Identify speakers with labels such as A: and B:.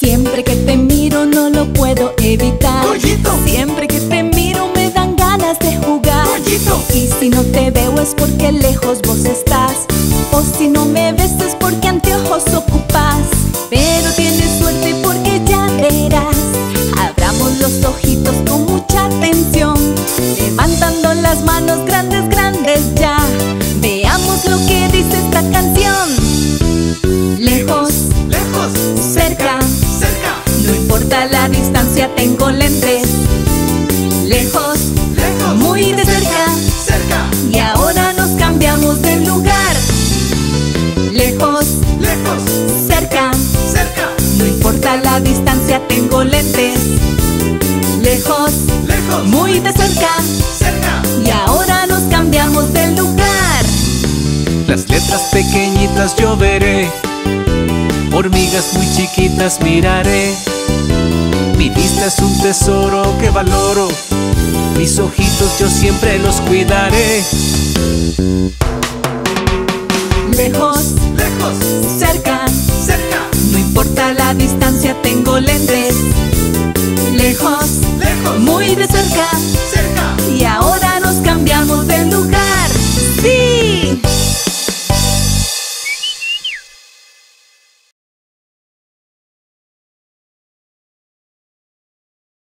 A: Siempre que te miro no lo puedo evitar.
B: Gollito.
A: Siempre que te miro me dan ganas de jugar.
B: Gollito.
A: Y si no te veo es porque lejos vos estás. O si no me ves es porque anteojos ocupas. Pero tienes suerte porque ya verás. Abramos los ojitos con mucha atención. Levantando las manos distancia, tengo lentes. Lejos,
B: lejos,
A: muy de cerca.
B: Cerca,
A: Y ahora nos cambiamos de lugar. Lejos,
B: lejos,
A: cerca.
B: Cerca,
A: No importa la distancia, tengo lentes. Lejos,
B: lejos,
A: muy de cerca.
B: Cerca,
A: Y ahora nos cambiamos de lugar.
C: Las letras pequeñitas yo veré, hormigas muy chiquitas miraré. Mi vista es un tesoro que valoro. Mis ojitos yo siempre los cuidaré. Lejos, lejos, cerca, cerca. No importa la distancia